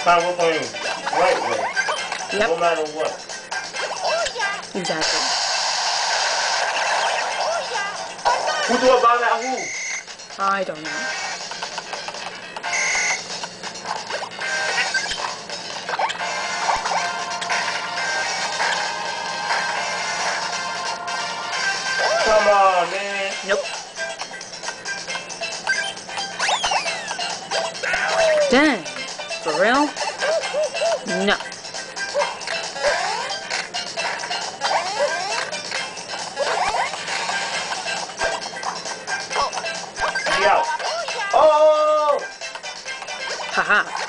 This time we're playing right way. Yep. No matter what. Oh yeah. Exactly. Oh yeah. Who do about that who? I don't know. Come on, man. Nope. Real? No. Oh! Haha.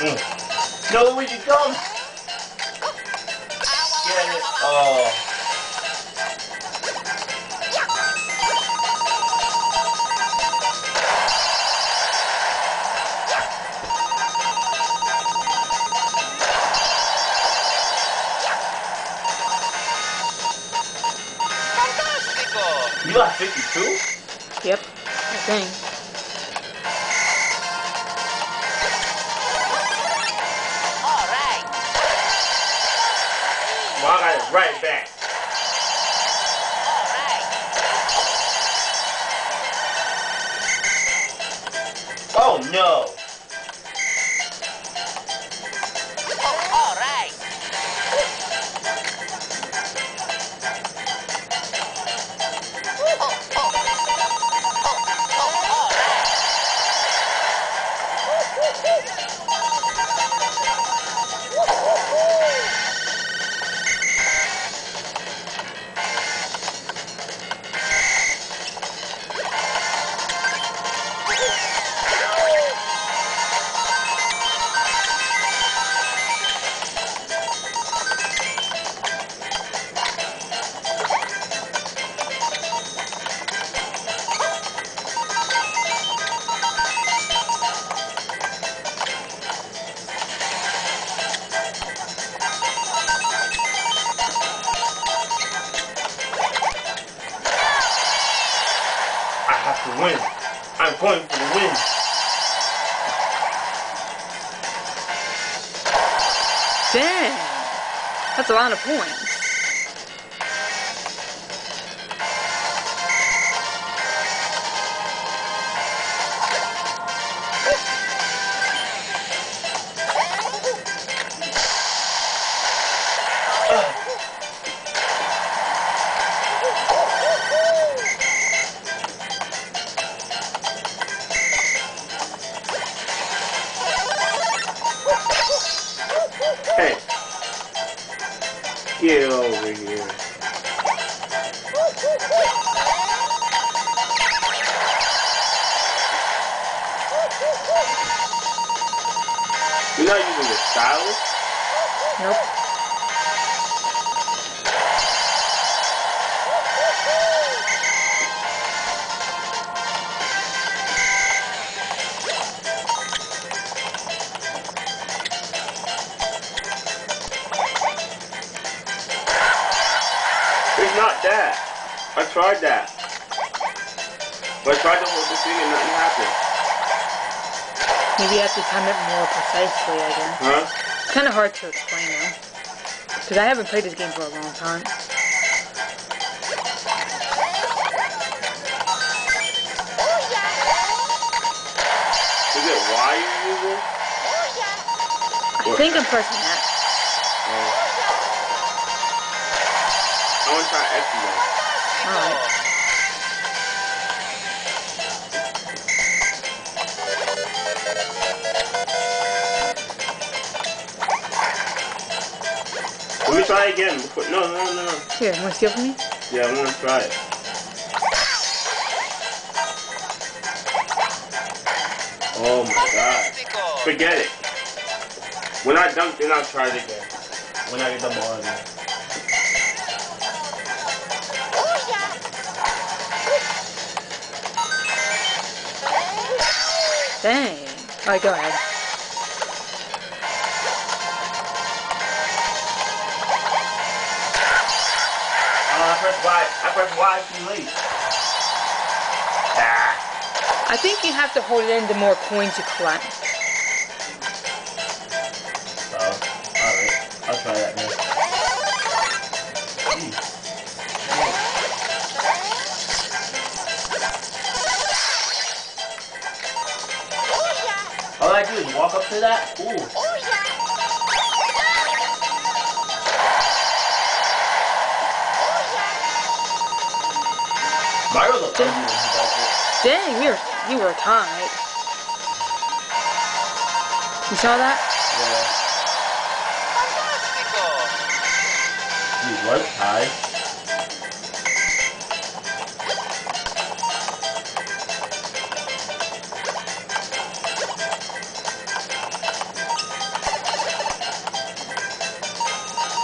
Mm. No, Luigi, come! Get it. Oh. Fantastico. You got 52? Yep. I think. Right back. Right. Oh, no. I'm for the win. Dang. That's a lot of points. You're not using the stylus? Nope. It's not that. I tried that. But I tried to hold the thing and nothing happened. Maybe you have to time it more precisely, I guess. Huh? It's kind of hard to explain, though. Because I haven't played this game for a long time. Is it why you use it? I think I'm pressing that. Oh. I want to try X again. Alright. Let me try again. Before, no, no, no, no. Here, you wanna steal from me? Yeah, I want to try it. Oh my god. Forget it. When I dunk, then I'll try it again. When I get the ball again. Dang. Alright, go ahead. Oh, I pressed Y. I pressed Y too late. Ah. I think you have to hold it in the more coins you collect. Oh, alright. I'll try that then. Jeez. All I do is walk up to that. Ooh. Mario looks it. Dang, you were, you were tied. You saw that? Yeah. He was tied.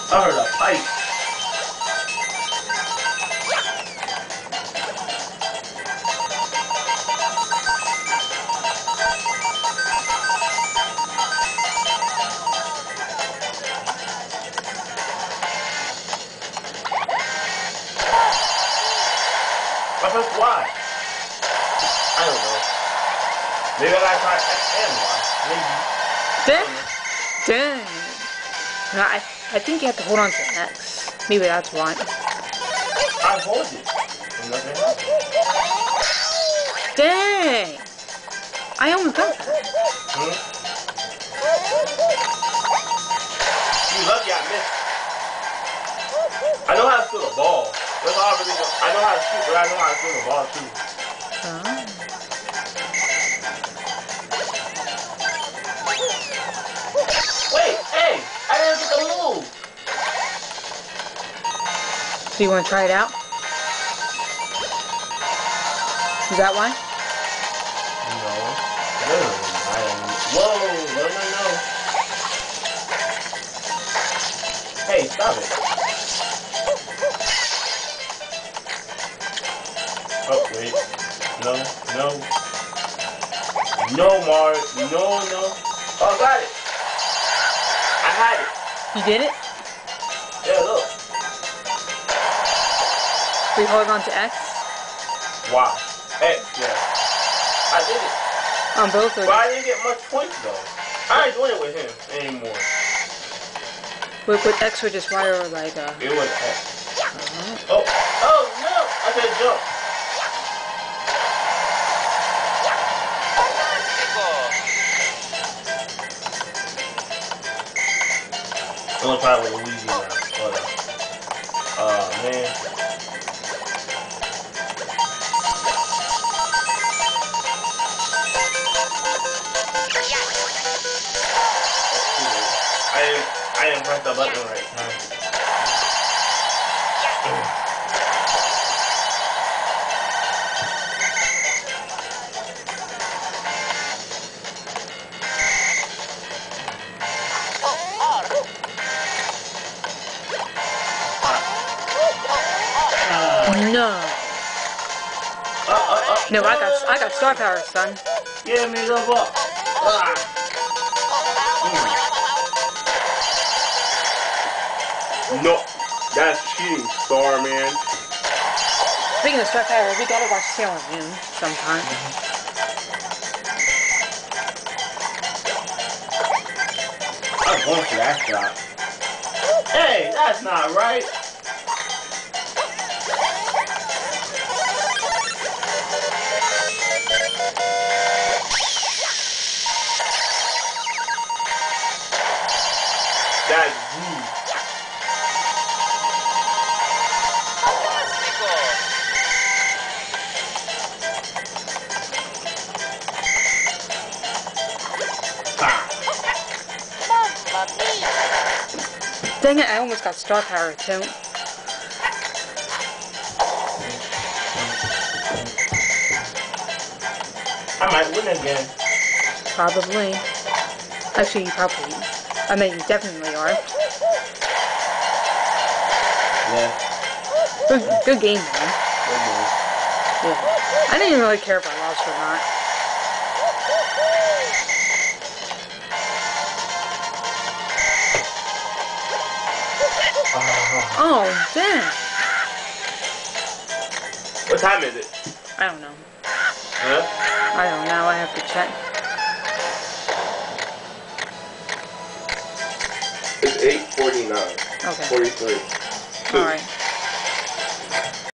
I heard a I pressed Y. I don't know. Maybe I gotta try X and Y. Maybe. Dang. Dang. No, I, I think you have to hold on to X. Maybe that's why. I hold it. Nothing. Dang. I almost got that. Hmm? Wait, hey! I didn't get the move! So you want to try it out? Is that why? No. I. Whoa! No, no, no. Hey, stop it. Oh, wait. No, no. No, Mars. No, no. Oh, got it. I had it. You did it? Yeah, look. You hold on to X Wow. X, yeah. I did it. on both of them. But I didn't get much points, though. I ain't doing it with him anymore. with, with X or just Y or like uh It was X. uh, Oh, oh Fantástico. I'm gonna with Luigi now. Hold. Oh man. I didn't, I didn't press the button right time. No. No, I got I got star power, son. Give me the ball. Ah. Mm. No, that's cheating, Star Man. Speaking of star power, we gotta watch Sailor Moon sometime. I'm going for that shot. Hey, that's not right. That's rude. Fantástico. Mamma mia. Dang it, I almost got star power too. I might win again. Probably. Actually, you probably. I mean, you definitely are. Yeah. Good, good game, man. Good move. Yeah. I didn't even really care if I lost or not. Ah. Oh, damn. what time is it? I don't know. Huh? I don't know. I have to check. It's 8.49. Okay. 43. Alright.